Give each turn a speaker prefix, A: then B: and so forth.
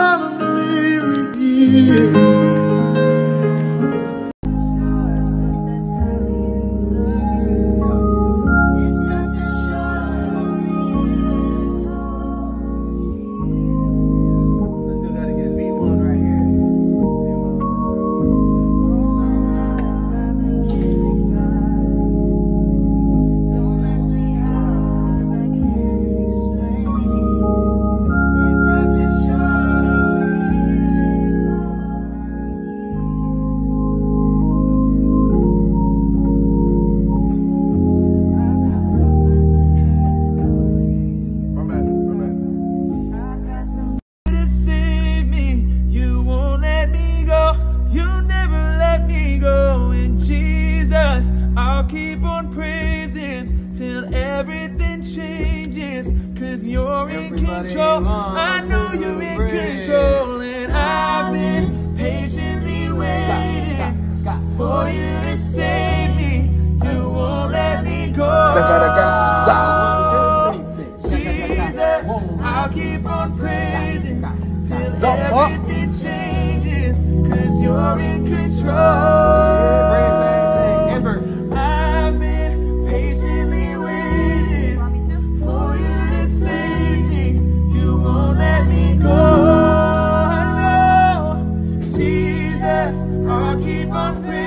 A: solemnly revealed.
B: Cause you're in control. I know you're in control. And I've been patiently waiting for you to save me. You won't let me go. Jesus, I'll keep on praising till everything changes, cause you're in control. keep on